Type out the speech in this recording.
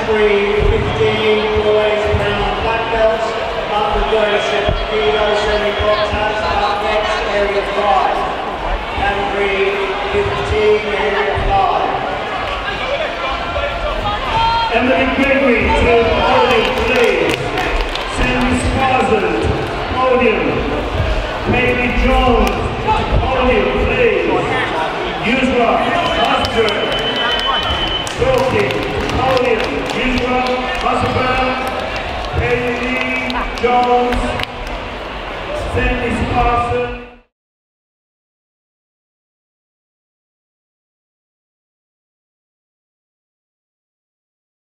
Category 15 boys brown black belts, under leadership Guido Semi-Contact, up next, area 5. Category 15, area 5. Emily Gregory the please. Sandy Swarzand, podium. Jones, podium, please. Jones, Sandy Swarzand.